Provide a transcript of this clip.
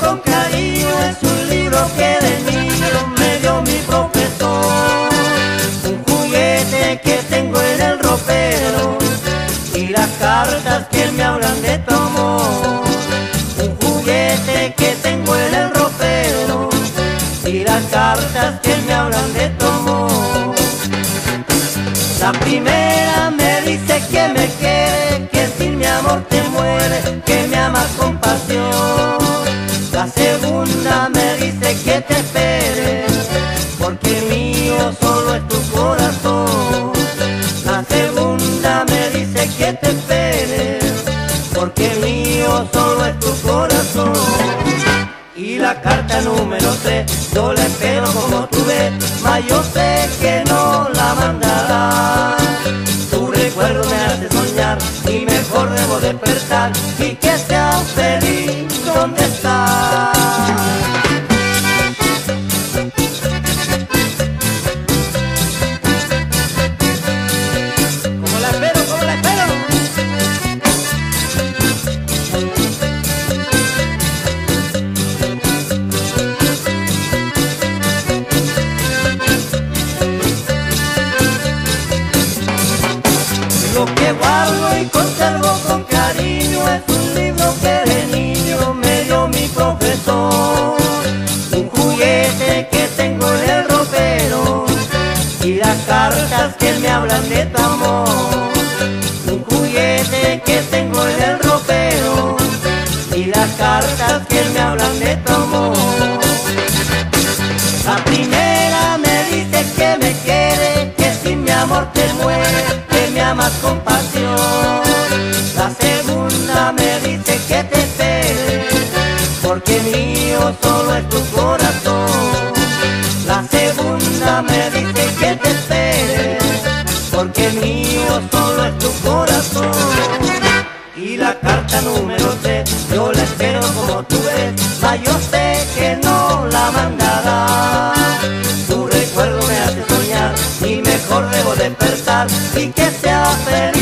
con cariño es un libro que de niño me dio mi profesor. Un juguete que tengo en el ropero y las cartas que me hablan de tu amor. Un juguete que tengo en el ropero y las cartas que me hablan de tu amor. La primera me dice que me quiere, que sin mi amor te muere, que me amas con pasión. Que te espere, porque mío solo es tu corazón. La segunda me dice que te espere, porque mío solo es tu corazón. Y la carta número 3, yo la espero como tú ves, mas yo sé que no la mandará. Tu recuerdo me hace soñar y mejor debo despertar y que seas feliz donde estás. Lo que guardo y conservo con cariño es un libro que de niño me dio mi profesor. Un juguete que tengo en el ropero y las cartas que me hablan de tu amor. Que me amas con pasión. La segunda me dice que te espere, porque mío solo es tu corazón. La segunda me dice que te espere, porque mío solo es tu corazón. Y la carta número 3, yo la espero como tú ves, mas yo sé que no la mandará. Tu recuerdo me hace soñar y mejor debo despertar y que se hace